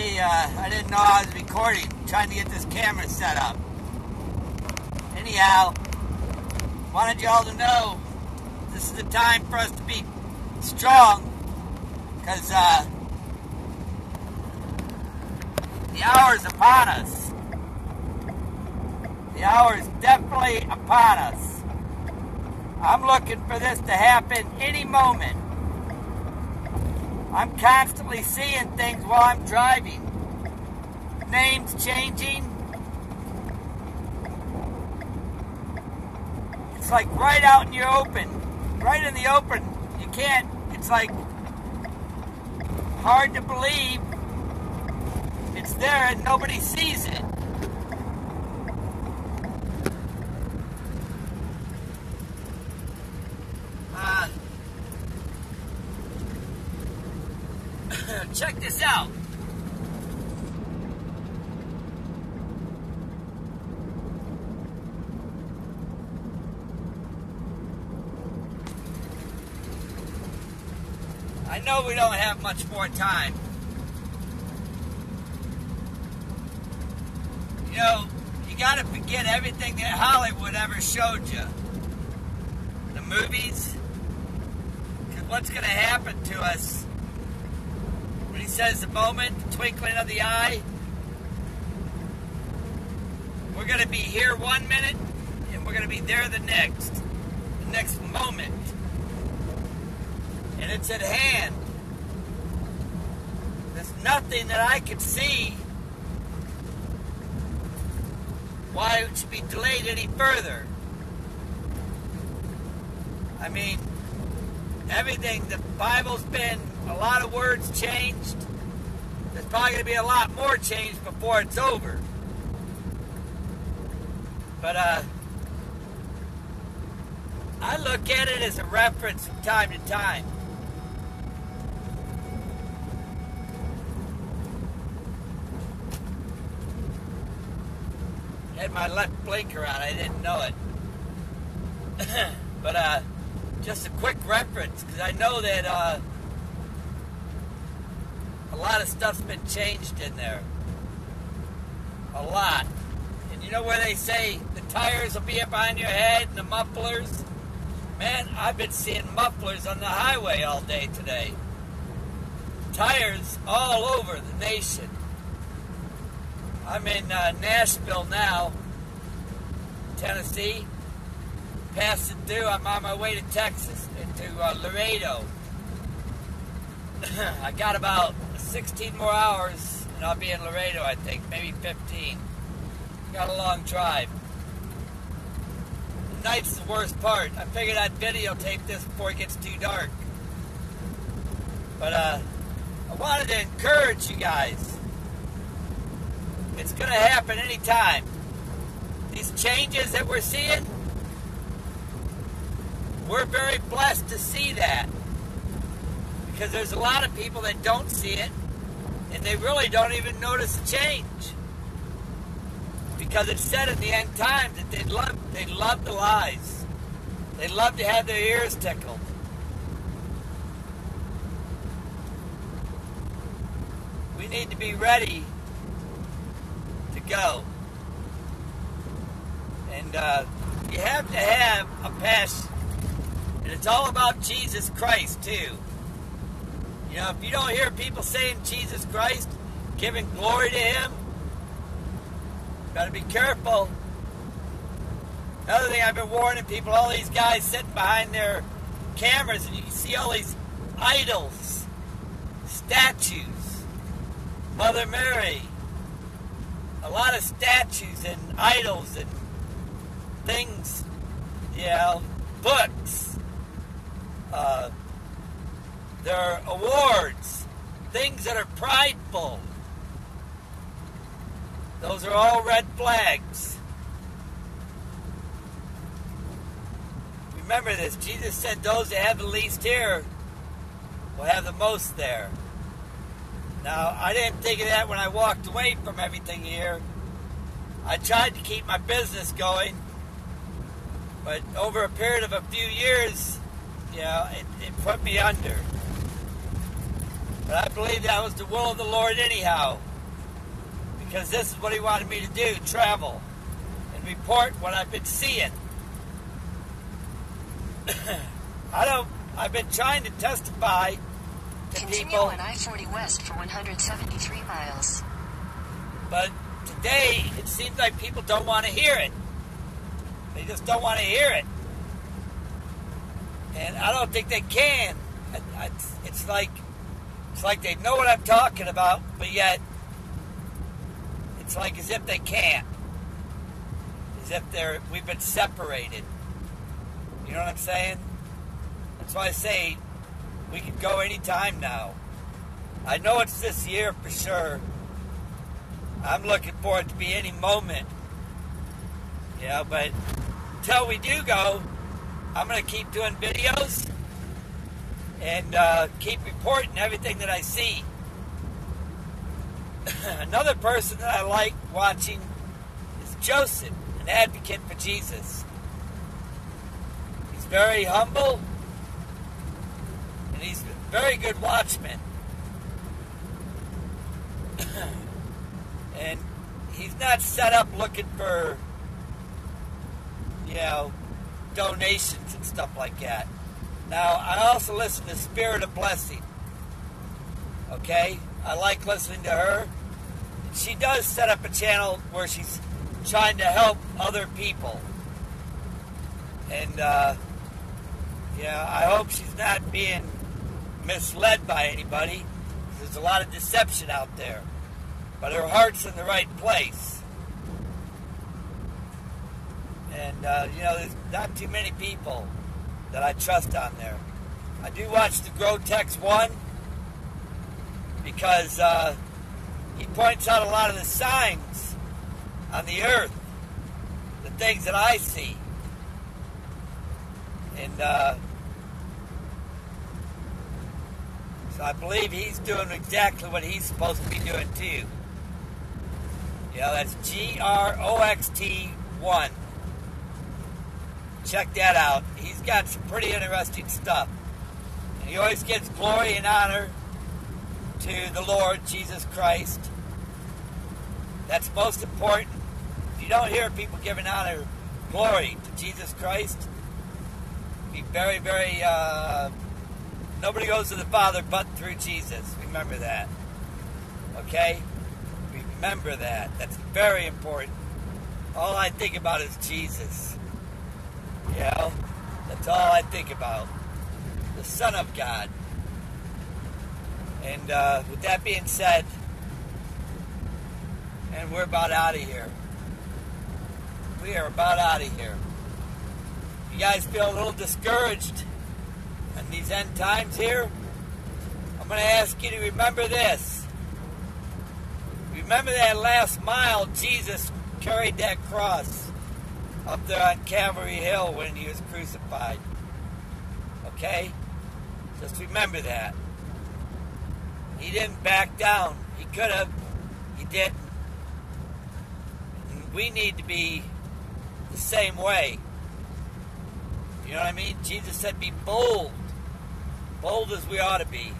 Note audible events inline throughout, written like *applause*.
I didn't know I was recording, trying to get this camera set up. Anyhow, wanted y'all to know this is the time for us to be strong because uh, the hour is upon us. The hour is definitely upon us. I'm looking for this to happen any moment. I'm constantly seeing things while I'm driving. Names changing. It's like right out in your open. Right in the open. You can't, it's like hard to believe it's there and nobody sees it. Uh, check this out. I know we don't have much more time. You know, you gotta forget everything that Hollywood ever showed you. The movies. Because what's gonna happen to us says the moment, the twinkling of the eye? We're gonna be here one minute and we're gonna be there the next. The next moment and it's at hand. There's nothing that I could see why it should be delayed any further. I mean, everything, the Bible's been a lot of words changed. There's probably going to be a lot more change before it's over. But, uh, I look at it as a reference from time to time. had my left blinker on. I didn't know it. *coughs* but uh, just a quick reference, because I know that uh, a lot of stuff's been changed in there. A lot. And you know where they say the tires will be up on your head and the mufflers? Man, I've been seeing mufflers on the highway all day today. Tires all over the nation. I'm in uh, Nashville now, Tennessee. Passing through. I'm on my way to Texas, into uh, Laredo. *coughs* I got about 16 more hours, and I'll be in Laredo, I think, maybe 15. Got a long drive. Night's the worst part. I figured I'd videotape this before it gets too dark. But uh, I wanted to encourage you guys. It's going to happen anytime. These changes that we're seeing, we're very blessed to see that. Because there's a lot of people that don't see it, and they really don't even notice the change. Because it's said in the end times that they love, they love the lies. they'd love to have their ears tickled. We need to be ready to go. And uh, you have to have a passion. And it's all about Jesus Christ, too. You know, if you don't hear people saying Jesus Christ, giving glory to Him, got to be careful. Another thing I've been warning people, all these guys sitting behind their cameras, and you can see all these idols, statues, Mother Mary, a lot of statues and idols and things, yeah, books, uh, their awards, things that are prideful. Those are all red flags. Remember this Jesus said, Those that have the least here will have the most there. Now, I didn't think of that when I walked away from everything here. I tried to keep my business going, but over a period of a few years, you know, it, it put me under. But I believe that was the will of the Lord anyhow. because this is what he wanted me to do travel and report what I've been seeing. *coughs* I don't, I've been trying to testify to Continue people, on I-40 West for 173 miles. but today it seems like people don't want to hear it. They just don't want to hear it. And I don't think they can. It's like it's like they know what I'm talking about, but yet it's like as if they can't. As if they're we've been separated. You know what I'm saying? That's why I say we could go anytime now. I know it's this year for sure. I'm looking for it to be any moment. You know, but until we do go, I'm going to keep doing videos and uh, keep reporting everything that I see. *laughs* Another person that I like watching is Joseph, an advocate for Jesus. He's very humble and he's a very good watchman. *clears throat* and he's not set up looking for, you know, donations and stuff like that. Now, I also listen to Spirit of Blessing. Okay? I like listening to her. She does set up a channel where she's trying to help other people. And, uh, yeah, I hope she's not being misled by anybody. There's a lot of deception out there. But her heart's in the right place. And, uh, you know, there's not too many people that I trust on there. I do watch the Grotex one because uh, he points out a lot of the signs on the earth, the things that I see. And uh, so I believe he's doing exactly what he's supposed to be doing too. Yeah, that's G R O X T 1 check that out. He's got some pretty interesting stuff. And he always gives glory and honor to the Lord Jesus Christ. That's most important. If you don't hear people giving honor, glory to Jesus Christ, be very, very, uh, nobody goes to the Father but through Jesus. Remember that. Okay? Remember that. That's very important. All I think about is Jesus. You know, that's all I think about. The Son of God. And uh, with that being said, and we're about out of here. We are about out of here. You guys feel a little discouraged in these end times here? I'm going to ask you to remember this. Remember that last mile Jesus carried that cross up there on Calvary Hill when he was crucified. Okay? Just remember that. He didn't back down. He could have. He didn't. And we need to be the same way. You know what I mean? Jesus said, be bold. Bold as we ought to be.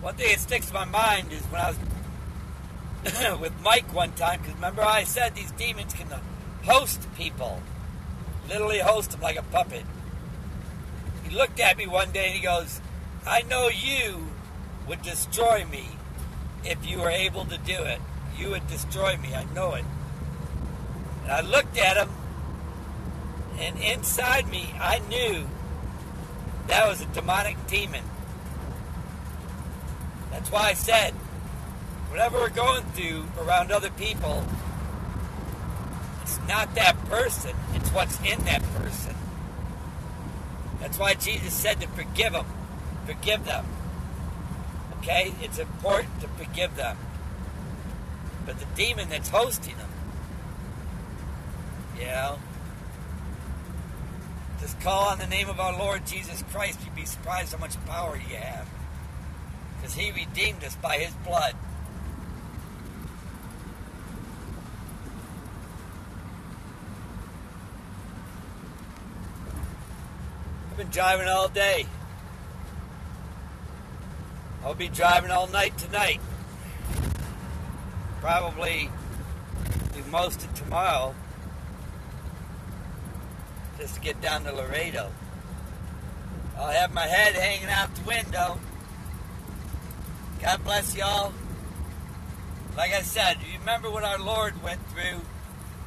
One thing that sticks in my mind is when I was *coughs* with Mike one time, because remember I said these demons can host people. Literally host them like a puppet. He looked at me one day and he goes, I know you would destroy me if you were able to do it. You would destroy me, I know it. And I looked at him, and inside me, I knew that was a demonic demon. That's why I said, whatever we're going through around other people, not that person, it's what's in that person. That's why Jesus said to forgive them. Forgive them. Okay? It's important to forgive them. But the demon that's hosting them, you know, just call on the name of our Lord Jesus Christ. You'd be surprised how much power you have. Because he redeemed us by his blood. Been driving all day. I'll be driving all night tonight. probably do most of tomorrow just to get down to Laredo. I'll have my head hanging out the window. God bless y'all. Like I said, remember what our Lord went through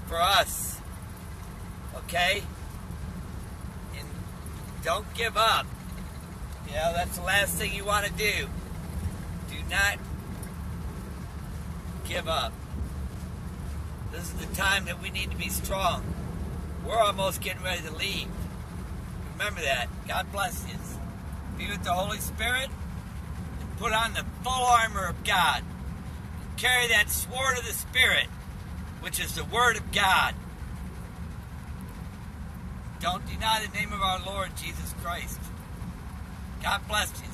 for us. Okay? Don't give up. You know, that's the last thing you want to do. Do not give up. This is the time that we need to be strong. We're almost getting ready to leave. Remember that. God bless you. Be with the Holy Spirit and put on the full armor of God. Carry that sword of the Spirit, which is the Word of God. Don't deny the name of our Lord Jesus Christ. God bless you.